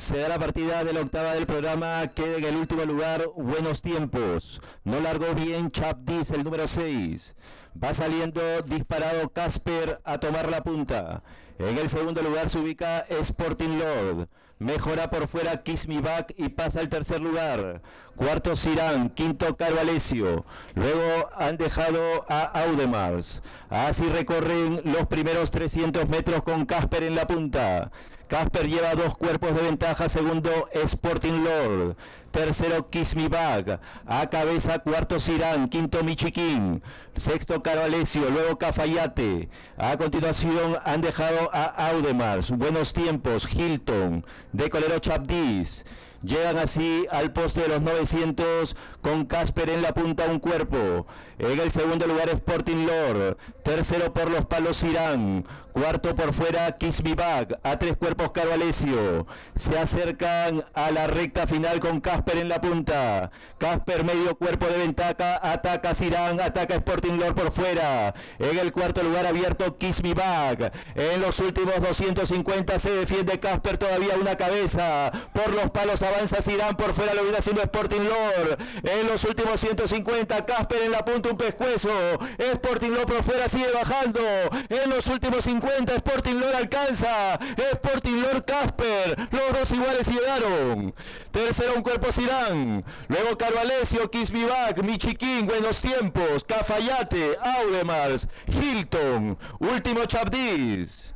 Se da la partida de la octava del programa, queda en el último lugar Buenos Tiempos. No largó bien Chap Diz, el número 6. Va saliendo disparado Casper a tomar la punta. En el segundo lugar se ubica Sporting Lord. Mejora por fuera Back y pasa al tercer lugar. Cuarto Sirán, quinto Carvalesio. Luego han dejado a Audemars. Así recorren los primeros 300 metros con Casper en la punta. Casper lleva dos cuerpos de ventaja, segundo Sporting Lord, tercero Back, a cabeza cuarto Sirán, quinto Michiquín, sexto Carvalesio, luego Cafayate. A continuación han dejado a Audemars, buenos tiempos, Hilton, de Colero Chapdis. Llegan así al poste de los 900 con Casper en la punta un cuerpo. En el segundo lugar Sporting Lord. Tercero por los palos Irán. Cuarto por fuera Kiss Me Back. A tres cuerpos Carvalesio. Se acercan a la recta final con Casper en la punta. Casper medio cuerpo de ventaja. Ataca Sirán. Ataca Sporting Lord por fuera. En el cuarto lugar abierto Kiss Me Back. En los últimos 250 se defiende Casper todavía una cabeza. Por los palos avanza Sirán por fuera, lo viene haciendo Sporting Lord. En los últimos 150, Casper en la punta, un pescuezo. Sporting Lord por fuera sigue bajando. En los últimos 50, Sporting Lord alcanza. Sporting Lord Casper. Los dos iguales llegaron. Tercero, un cuerpo Sirán. Luego Carvalesio, Back, Michiquín, Buenos Tiempos, Cafayate, Audemars, Hilton. Último Chapdis.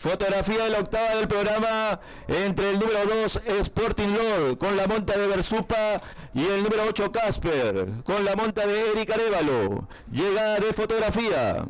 Fotografía de la octava del programa entre el número 2 Sporting Lord con la monta de Bersupa y el número 8 Casper con la monta de Eric Arevalo. Llega de fotografía.